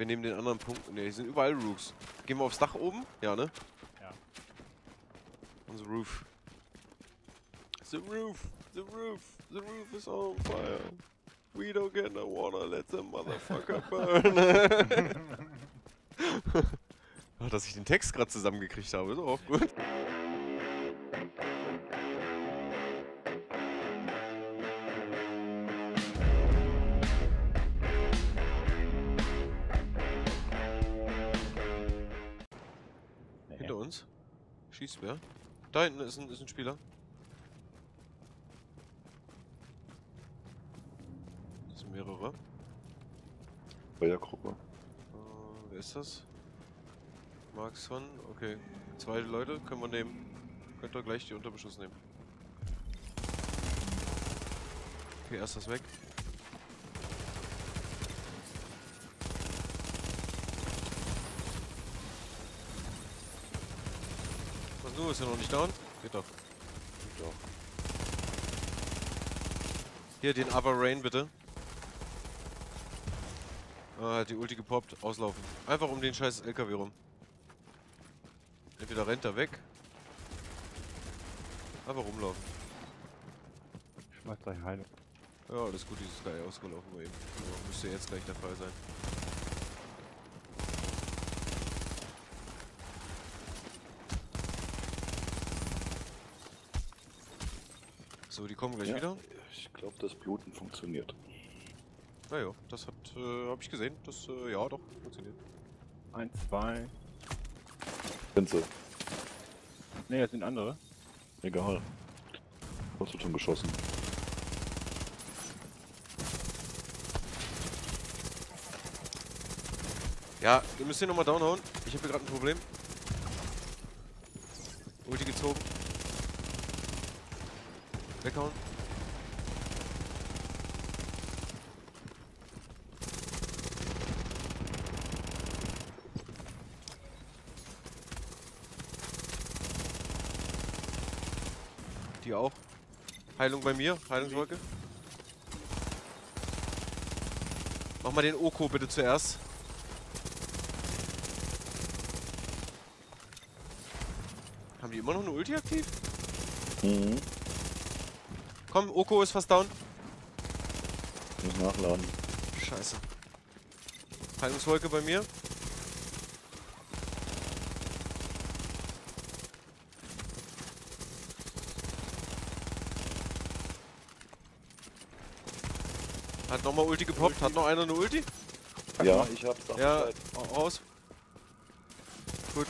wir nehmen den anderen Punkt. Ne, hier sind überall Roofs. Gehen wir aufs Dach oben? Ja, ne? Ja. The roof. The roof! The roof! The roof is on fire! We don't get no water, let the motherfucker burn! Ach, dass ich den Text gerade zusammengekriegt habe, ist auch gut. Da hinten ist ein, ist ein Spieler. Das sind mehrere. Feuergruppe. Äh, wer ist das? Markson? Okay. Zwei Leute können wir nehmen. Könnt ihr gleich die Unterbeschuss nehmen. Okay, erst das weg. Nur? Ist er noch nicht down? Geht doch. Geht doch. Hier, den Upper Rain bitte. Ah, hat die Ulti gepoppt. Auslaufen. Einfach um den scheiß LKW rum. Entweder rennt er weg. Einfach rumlaufen. Ich mach gleich Heilung. Ja, alles gut, dieses geil ausgelaufen bei ihm. Ja, müsste jetzt gleich der Fall sein. So, die kommen gleich Ja. wieder. Ich glaube, das Bluten funktioniert. Naja, das hat, äh, habe ich gesehen. Das, äh, ja, doch, funktioniert. Eins, zwei. Pinsel. Ne, das sind andere. Egal. Was wird schon geschossen? Ja, ihr müsst hier nochmal downhauen. Ich habe hier gerade ein Problem. Ulti gezogen. Weghauen. Die auch. Heilung bei mir. Heilungswolke. Mach mal den Oko bitte zuerst. Haben die immer noch eine Ulti aktiv? Mhm. Komm, Oko ist fast down. Muss nachladen. Scheiße. Heilungswolke bei mir. Hat nochmal Ulti gepoppt. Hat noch einer eine Ulti? Ja, ich hab's. Ja, raus. Gut.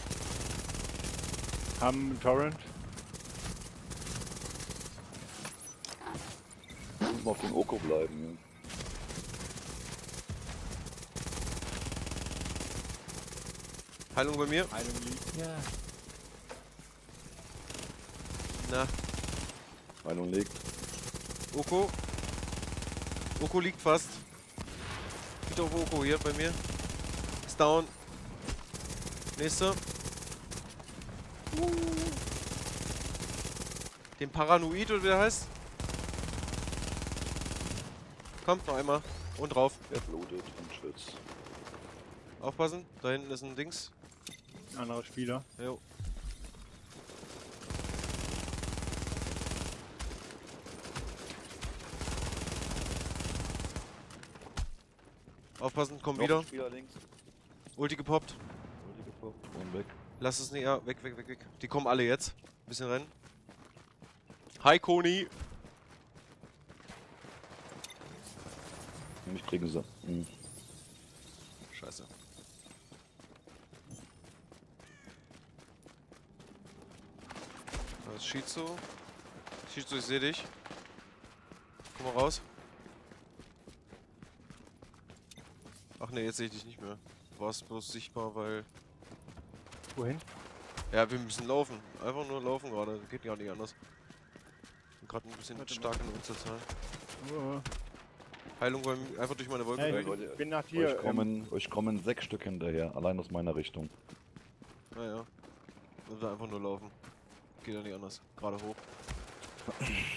Haben Torrent. Muss mal auf dem Oko bleiben. Heilung bei mir. Heilung liegt. Ja. Na, Ja. Heilung legt. Oko. Oko liegt fast. Geht auf Oko hier bei mir. Ist down. Nächster. Uh. Den Paranoid oder wie der heißt. Kommt noch einmal. Und drauf. Er blutet und schützt. Aufpassen. Da hinten ist ein Dings. Anderer Spieler. Jo. Aufpassen, komm Noch wieder. ein Spieler links. Ulti gepoppt. Ulti gepoppt und weg. Lass es nicht, ja, weg, weg, weg, weg. Die kommen alle jetzt. Bisschen rennen. Hi, Koni. Kriegen sie. Mhm. Scheiße. Da ist Shizu. Shizu, ich sehe dich. Komm mal raus. Ach ne, jetzt sehe ich dich nicht mehr. Du warst bloß sichtbar, weil... Wohin? Ja, wir müssen laufen. Einfach nur laufen gerade. Geht gar nicht anders. Bin gerade ein bisschen stark in der Unterzahl. Oh. Heilung wollen einfach durch meine Wolke. Hey, ich bin nach dir. Euch kommen, ähm, euch kommen sechs Stück hinterher, allein aus meiner Richtung. Ah naja. Müssen einfach nur laufen. Geht ja nicht anders. Gerade hoch.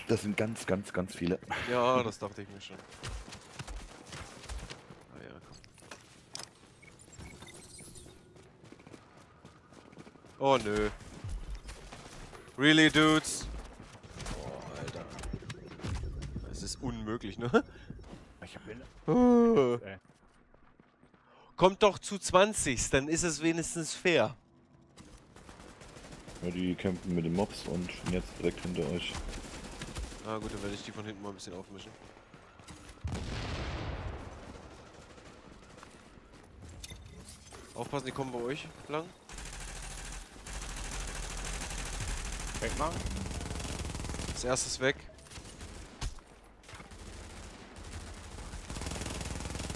Das sind ganz, ganz, ganz viele. Ja, das dachte ich mir schon. Ah komm. Oh nö. Really, Dudes? Boah, Alter. Das ist unmöglich, ne? Oh. Kommt doch zu 20, dann ist es wenigstens fair. Ja, die kämpfen mit den Mobs und sind jetzt direkt hinter euch. Ah gut, dann werde ich die von hinten mal ein bisschen aufmischen. Aufpassen, die kommen bei euch lang. Wegmachen. Das erste ist weg.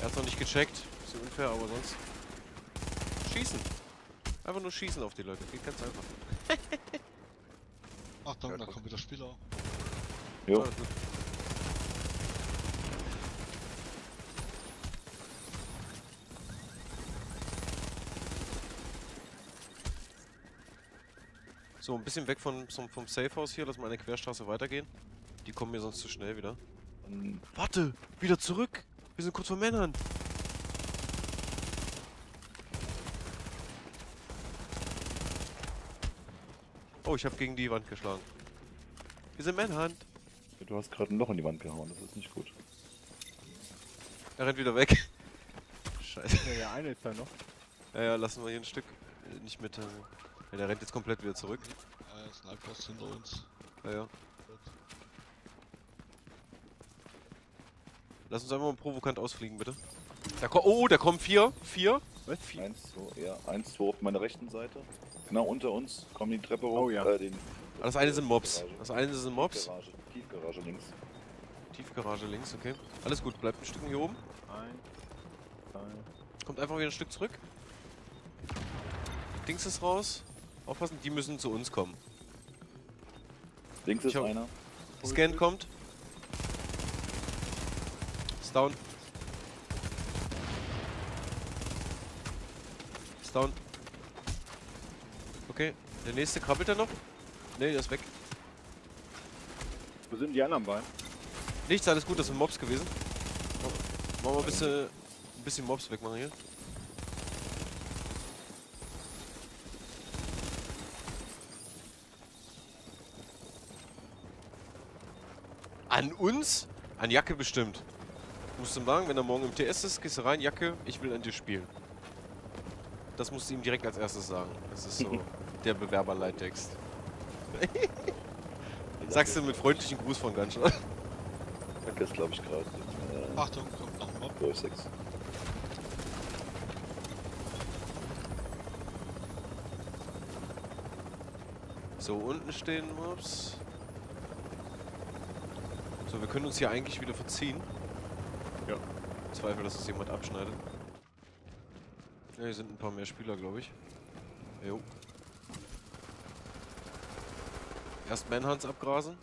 Hat's noch nicht gecheckt. Bisschen unfair, aber sonst. Schießen. Einfach nur schießen auf die Leute. Geht ganz einfach. Achtung, da kommen wieder Spieler. Jo, gut. So, ein bisschen weg von, vom, vom Safehouse hier, lass mal eine Querstraße weitergehen. Die kommen mir sonst zu schnell wieder. Warte! Wieder zurück! Wir sind kurz vor Männern! Oh, ich habe gegen die Wand geschlagen. Wir sind Manhunt. du hast gerade ein Loch in die Wand gehauen, das ist nicht gut. Er rennt wieder weg. Scheiße. Ja, der eine ist da noch. Ja, ja, lassen wir hier ein Stück äh, nicht mit. Also. Ja, der rennt jetzt komplett wieder zurück. Äh, Sniper ist hinter uns. Ja, ja. Lass uns einfach mal provokant ausfliegen, bitte. Da oh, da kommen vier. Vier. Was? Vier. Eins, zwei, ja, eins, zwei auf meiner rechten Seite. Genau unter uns kommen die Treppe hoch. Oh ja. Äh, den Ah, das eine sind Mobs. Tiefgarage. Das eine sind Mobs. Tiefgarage, Tiefgarage links. Tiefgarage links, okay. Alles gut, bleibt ein Stück hier oben. Ein. Zwei. Kommt einfach wieder ein Stück zurück. Dings ist raus. Aufpassen, die müssen zu uns kommen. Links ist hab- einer. Scan kommt. Down. Ist down. Okay, der nächste krabbelt er noch? Ne, der ist weg. Wo sind die anderen beiden? Nichts, alles gut, das sind Mobs gewesen. Machen wir ein bisschen, ein bisschen Mobs wegmachen hier. An uns? An Jacke bestimmt. Musst du ihm sagen, wenn er morgen im TS ist, gehst du rein, Jacke, ich will an dir spielen. Das musst du ihm direkt als erstes sagen. Das ist so der Bewerberleittext. Sagst du mit freundlichen Gruß von Gunshot. Jacke ist glaube ich gerade. Äh, Achtung, kommt noch ein Mob. durch 6. So, unten stehen Mobs. So, wir können uns hier eigentlich wieder verziehen. Ja. Zweifel, dass es jemand abschneidet. Ja, hier sind ein paar mehr Spieler, glaube ich. Jo. Erst Manhunts abgrasen.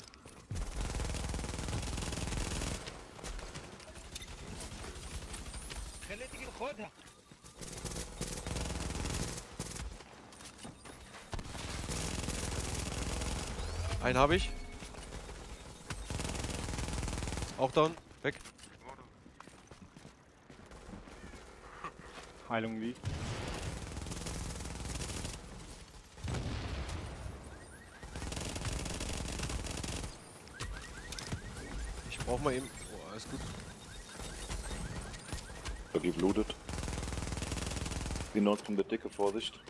Einen habe ich. Auch down. Weg. Heilung liegt. Ich brauch mal eben. Oh, alles gut. Da geblutet. Hinaus kommt der dicke Vorsicht.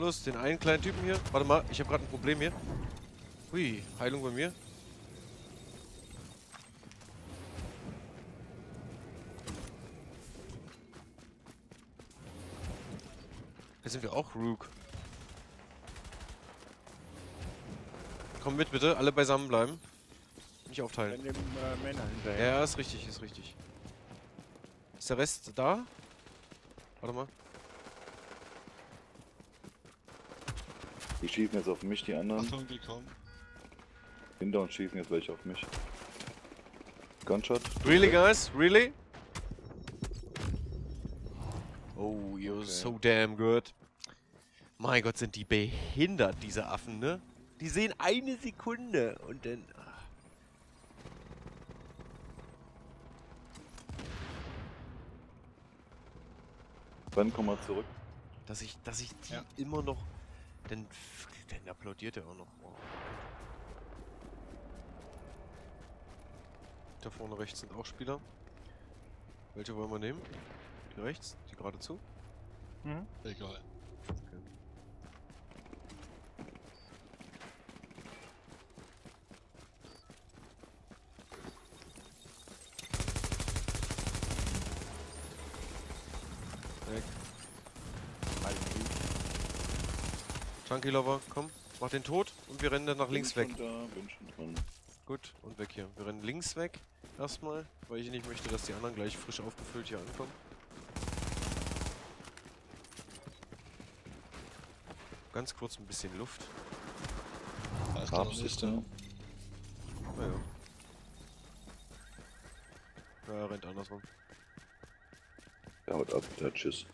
Los, den einen kleinen Typen hier. Warte mal, ich habe gerade ein Problem hier. Hui, Heilung bei mir. Hier sind wir auch Rook. Komm mit bitte, alle beisammen bleiben. Nicht aufteilen. Dem äh. Ja, ist richtig, ist richtig. Ist der Rest da? Warte mal. Die schießen jetzt auf mich, die anderen. Achtung, die kommen. Hinter uns schießen jetzt welche auf mich. Gunshot. Really, guys? Really? Oh, you're Okay. so damn good. Mein Gott, sind die behindert, diese Affen, ne? Die sehen eine Sekunde und dann. ah. Dann komm mal zurück. Dass ich, dass ich die Ja. immer noch. Dann, dann applaudiert er auch noch. Oh. Da vorne rechts sind auch Spieler. Welche wollen wir nehmen? Die rechts? Die geradezu? Mhm. Egal. Okay. Weg. Chunky Lover, komm, mach den tot und wir rennen dann nach links bin weg. Schon da, bin schon dran. Gut, und weg hier. Wir rennen links weg. Erstmal, weil ich nicht möchte, dass die anderen gleich frisch aufgefüllt hier ankommen. Ganz kurz ein bisschen Luft. Da ist da. Naja. Ja, er rennt andersrum. Ja, haut ab, der tschüss.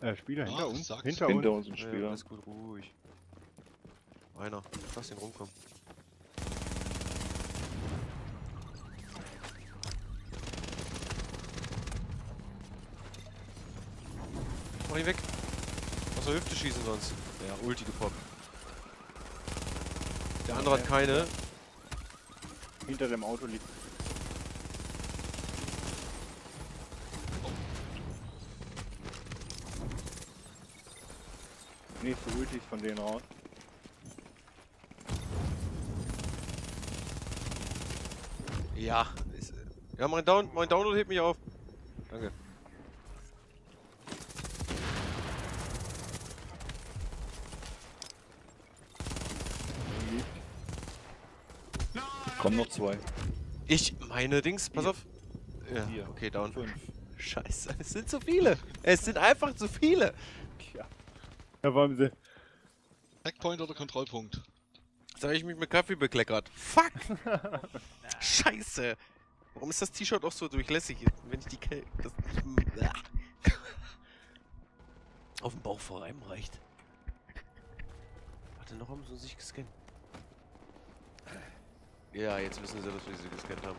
Äh, Spieler Ah, hinter uns. sag's. Hinter, Hinter uns. uns ein Ja, Spieler. alles gut, ruhig. Einer. Lass den rumkommen. Mach ihn weg. Aus der Hüfte schießen sonst. Ja, Ulti gepoppt. Der andere hat keine. Hinter dem Auto liegt. Nächste Ulti ist von denen raus. Ja. Ist, ja, mein Down, mein Download hebt mich auf. Danke. Kommen noch zwei. Ich meine Dings, pass Vier. auf. Ja, Vier. okay, down. Fünf. Scheiße, es sind zu viele. Es sind einfach zu viele. Ja. Sie. Checkpoint oder Kontrollpunkt? Jetzt habe ich mich mit Kaffee bekleckert. Fuck! Scheiße! Warum ist das T-Shirt auch so durchlässig, wenn ich die Kälte. Auf dem Bauch vor einem reicht. Warte, noch haben sie sich gescannt. Ja, jetzt wissen sie, dass wir sie gescannt haben.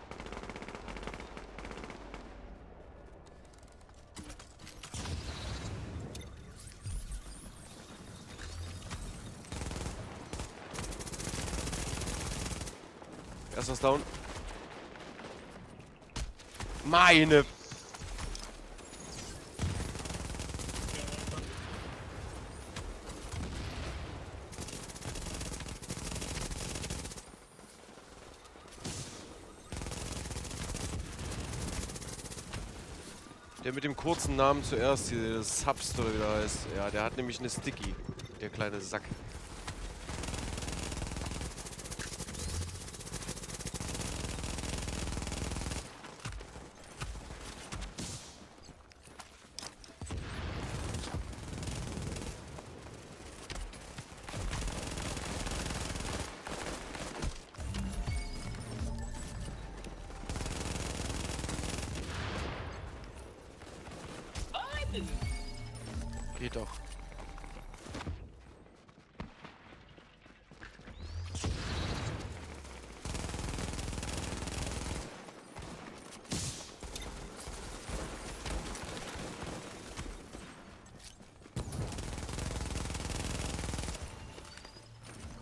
Erster ist down. Meine. Der mit dem kurzen Namen zuerst, hier, Subst oder wie der heißt. Ja, der hat nämlich eine Sticky. Der kleine Sack.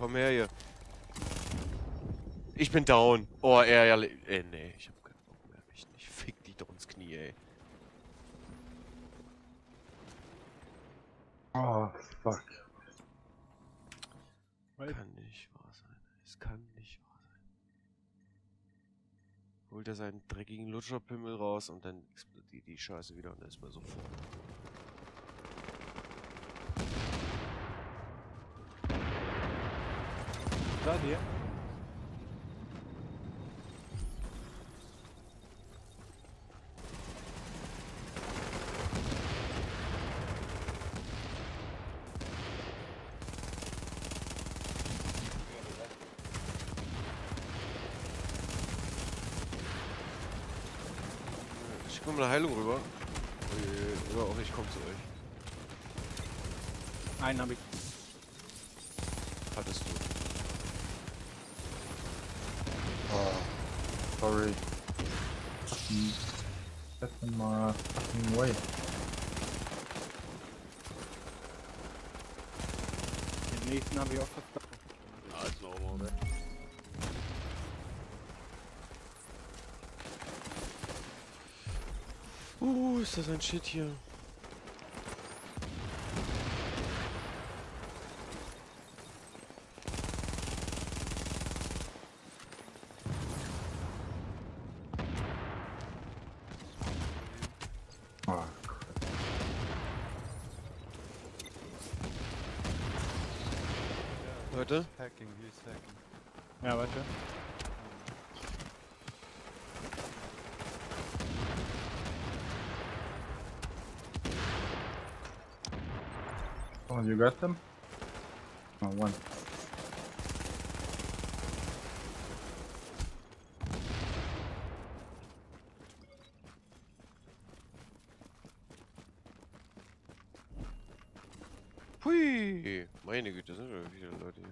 Komm her hier. Ich bin down. Oh, er ja. le- Äh, nee, ich hab keinen Bock mehr. Ich nicht. Fick dich doch ins Knie, ey. Oh, fuck. Kann nicht wahr sein. Es kann nicht wahr sein. Holt er seinen dreckigen Lutscherpimmel raus und dann explodiert die Scheiße wieder und dann ist man so vor. Da dir. Ich komme eine Heilung rüber. Äh, Oder auch ich komme zu euch. Einen habe ich. hattest du. Sorry. Fucking. That's my fucking way. Den nächsten habe ich auch verstanden. Ah, ist normal, ne? Uh, ist das ein Shit hier. Oh, Leute, Hacking, he's hacking. Ja, warte. oh, you got them? Oh, one. Meine Güte, sind wir viele Leute hier.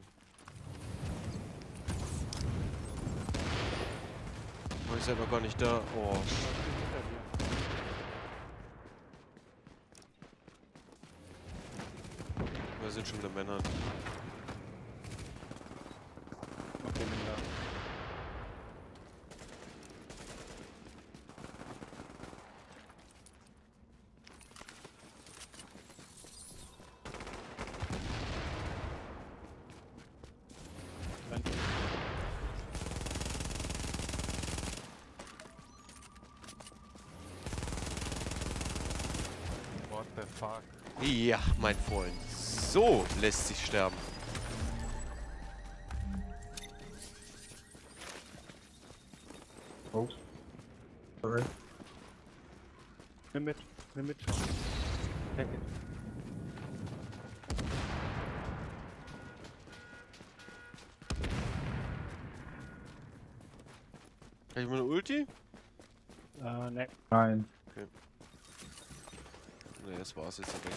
War ich selber gar nicht da. Oh, ist wir sind schon der Männer. Okay, bin da. Dann What the fuck? Ja, mein Freund. So lässt sich sterben. Oh. Sorry. nimm mit, nimm mit. Hack it. Kann ich mal eine Ulti? Äh, ne. Nein. Ne, das war's jetzt weg.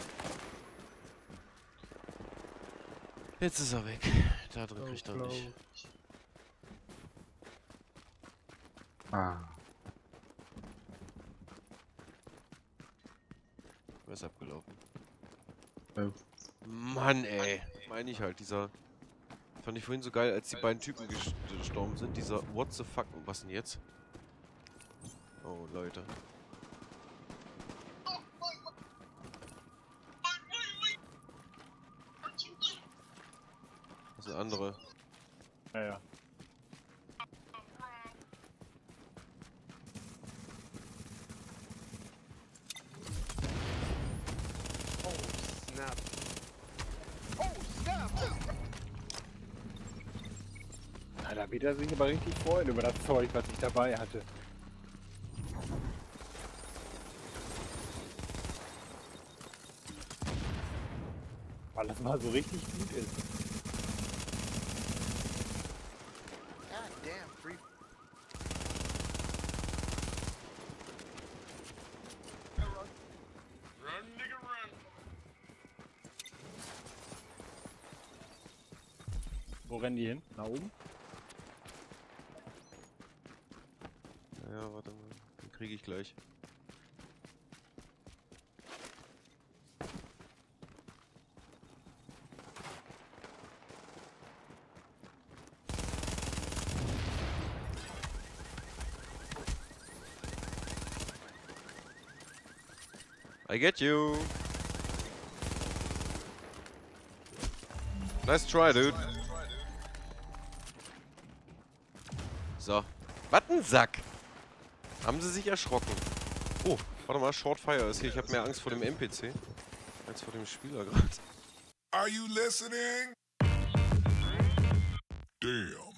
Jetzt ist er weg. Da drin kriegt er nicht. Ah. Wer ist abgelaufen? Oh. Mann, ey. Meine ich halt, dieser. Fand ich vorhin so geil, als die beiden Typen ges- gestorben sind. Dieser What the fuck? Und was denn jetzt? Oh, Leute. Andere. Ja, ja. Ja, da wird er sich aber richtig freuen über das Zeug, was ich dabei hatte. Weil das mal so richtig gut ist. Wo rennen die hin? Nach oben? Naja, warte mal. Den kriege ich gleich. I get you. Nice try, dude. So. Was ein Sack. Haben sie sich erschrocken. Oh, warte mal, Shortfire ist hier. Ich habe mehr Angst vor dem NPC. Als vor dem Spieler gerade. Are you listening? Damn.